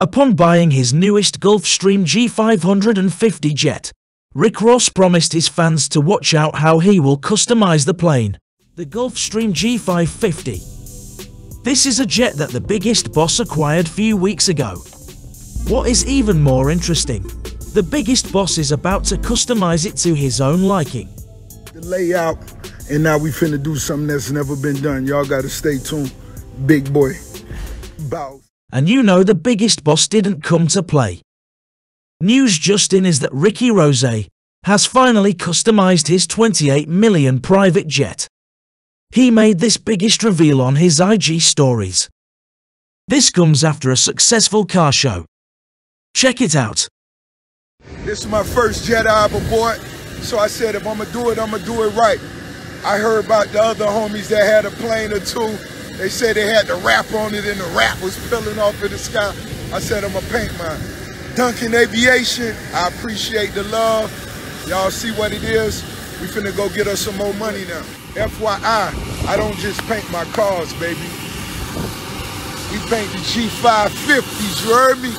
Upon buying his newest Gulfstream G550 jet, Rick Ross promised his fans to watch out how he will customize the plane. The Gulfstream G550. This is a jet that the biggest boss acquired few weeks ago. What is even more interesting, the biggest boss is about to customize it to his own liking. The layout, and now we finna do something that's never been done. Y'all gotta stay tuned. Big boy. Bow. And you know the biggest boss didn't come to play. News just in is that Ricky Rozay has finally customized his 28 million private jet. He made this biggest reveal on his IG stories. This comes after a successful car show. Check it out. This is my first jet I ever bought, so I said if I'm gonna do it, I'm gonna do it right. I heard about the other homies that had a plane or two. They said they had the wrap on it and the wrap was peeling off in the sky. I said I'm gonna paint mine. Duncan Aviation, I appreciate the love. Y'all see what it is? We finna go get us some more money now. FYI, I don't just paint my cars, baby. We paint the G550s, you heard me?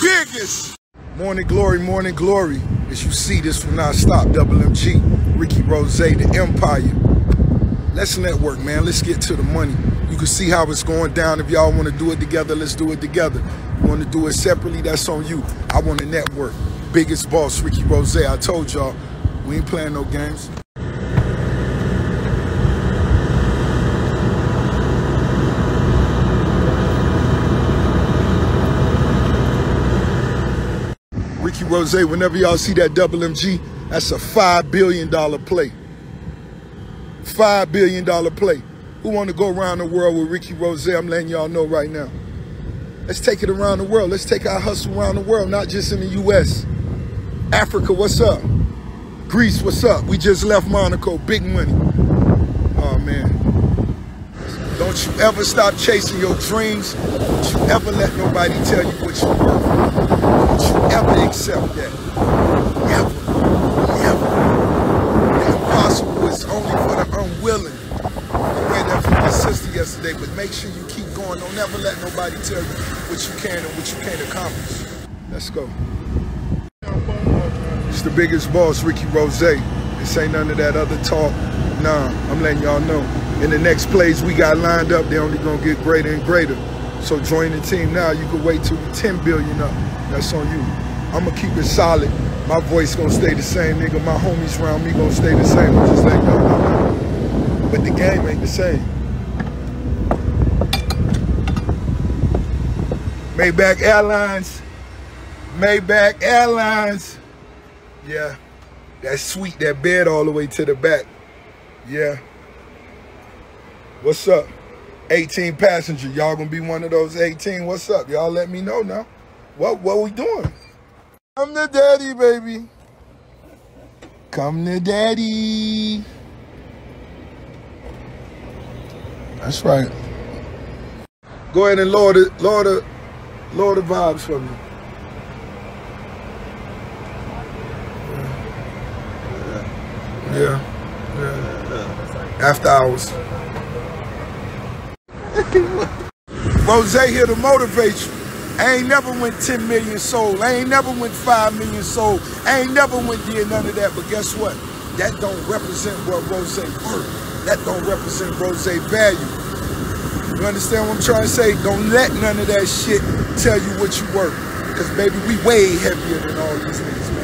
Biggest! Morning glory, morning glory. As you see this from non-stop, Double MG, Ricky Rozay, the Empire. Let's network, man. Let's get to the money. You can see how it's going down. If y'all want to do it together, let's do it together. Want to do it separately, that's on you. I want to network. Biggest boss, Ricky Rozay. I told y'all, we ain't playing no games. Ricky Rozay, whenever y'all see that double MG, that's a $5 billion play. $5 billion play. Who want to go around the world with Ricky Rozay? I'm letting y'all know right now. Let's take it around the world. Let's take our hustle around the world, not just in the U.S. Africa, what's up? Greece, what's up? We just left Monaco, big money. Oh, man. Don't you ever stop chasing your dreams. Don't you ever let nobody tell you what you're worth. Don't you ever accept that. Never. Never. The impossible is only for the unwilling. I read that from my sister yesterday, but make sure you keep going. Don't ever let nobody tell you what you can and what you can't accomplish. Let's go. It's the biggest boss, Ricky Rozay. This ain't none of that other talk. Nah, I'm letting y'all know. In the next plays we got lined up, they only gonna get greater and greater. So join the team now. You can wait till 10 billion up. That's on you. I'm gonna keep it solid. My voice gonna stay the same, nigga. My homies around me gonna stay the same. I'm just letting y'all know. But the game ain't the same. Maybach Airlines. Maybach Airlines. Yeah. That's sweet, that bed all the way to the back. Yeah. What's up? 18 passenger. Y'all gonna be one of those 18. What's up? Y'all let me know now. What what we doing? Come to daddy, baby. Come to daddy. That's right. Go ahead and lower the lower the lower the vibes for me. Yeah. Yeah. After hours. Rose here to motivate you. I ain't never went 10 million sold. I ain't never went 5 million sold. I ain't never went did none of that. But guess what? That don't represent what Rose worth. That don't represent Rose value. You understand what I'm trying to say? Don't let none of that shit tell you what you worth. Because baby, we way heavier than all these niggas.